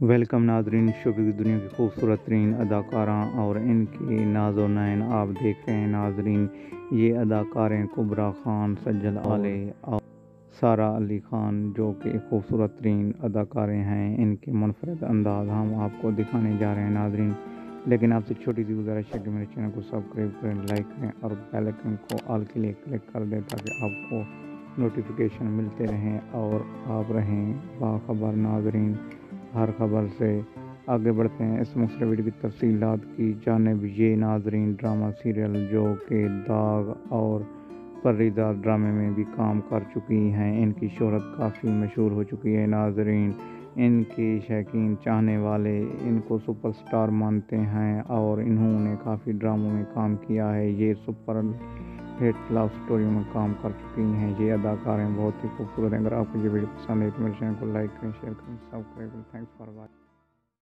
Welcome नाजरीन शोबी की दुनिया की खूबसूरत तरीन अदाकारा और इनके नाजो नैन आप देख रहे हैं। नाजरीन ये अदाकारें कुबरा खान सज्जद आले और सारा अली ख़ान जो कि खूबसूरत तरीन अदाकारें हैं। इनके मुनफरद अंदाज हम आपको दिखाने जा रहे हैं नाजरीन। लेकिन आपसे छोटी सी गुजारिश है कि मेरे चैनल को सब्सक्राइब करें लाइक करें और बेल आइकन को ऑल के लिए क्लिक कर दें ताकि आपको नोटिफिकेशन मिलते रहें और आप रहें बाखबर नाजरीन। हर खबर से आगे बढ़ते हैं। इस मुख्तर वीडियो की तफसीलात की जानब ये नाजरीन, ड्रामा, सीरियल जो कि दाग और पर्रीदार ड्रामे में भी काम कर चुकी हैं। इनकी शहरत काफ़ी मशहूर हो चुकी है नाजरीन। इनके शौकीन चाहने वाले इनको सुपरस्टार मानते हैं और इन्होंने काफ़ी ड्रामों में काम किया है। ये सुपर हिट लव स्टोरी में काम कर चुकी हैं। ये अदाकारें बहुत ही खूबसूरत हैं। अगर आपको ये वीडियो पसंद है तो मेरे चैनल को लाइक करें शेयर करें सब्सक्राइब करें। Thanks for watching